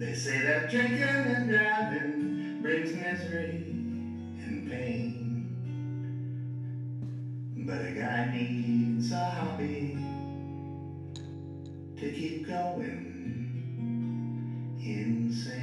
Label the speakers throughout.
Speaker 1: They say that drinking and driving brings misery and pain. But a guy needs a hobby to keep going insane.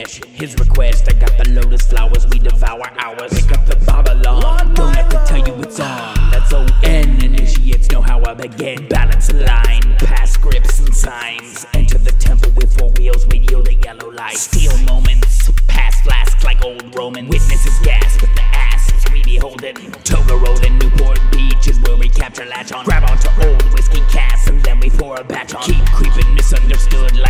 Speaker 2: Ganesh. His request. I got the lotus flowers. We devour ours. Pick up the Babylon. Don't have to tell you it's on. That's O N. Initiates know how I begin. Balance a line. Past grips and signs. Enter the temple with four wheels. We yield a yellow light. Steal moments. Past flasks like old Roman. Witnesses gasp at the asses we behold it. Toga rolling. Newport Beach is where we capture latch on. Grab onto old whiskey casks and then we pour a batch on. Keep creeping, misunderstood like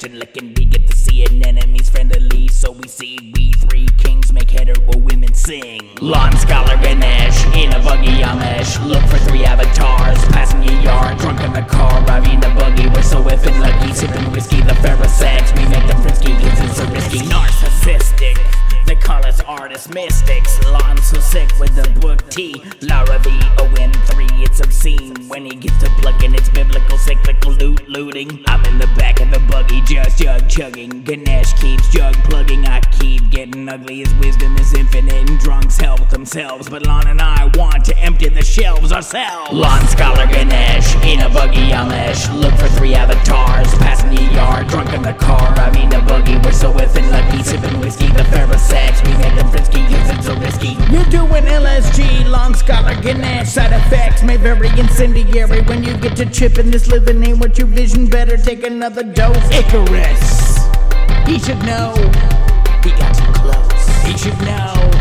Speaker 2: Stretching, licking, we get to see an enemy's friendly. So we see we three kings make hetero women sing. Lon scholar Ganesh, in a buggy Amish. Look for three avatars, passing your yard. Drunk in the car, driving the buggy. We're so effing lucky, sipping whiskey. The Pharisees, we make them frisky, cause it's so risky. Narcissistic. They call us artist mystics. Lon so sick with the book T. Lara V O N 3. It's obscene when he gets to plugging. It's biblical, cyclical loot looting. I'm in the back of the buggy, chugging. Ganesh keeps jug plugging. I keep getting ugly. His wisdom is infinite, and drunks help themselves. But Lon and I want to empty the shelves ourselves. Lon scholar Ganesh in a buggy Amish. Look for three avatars passing the yard. side effects may vary incendiary. When you get to chipping this living ain't what you vision. Better take another dose. Icarus. He should know. He got too close. He should know.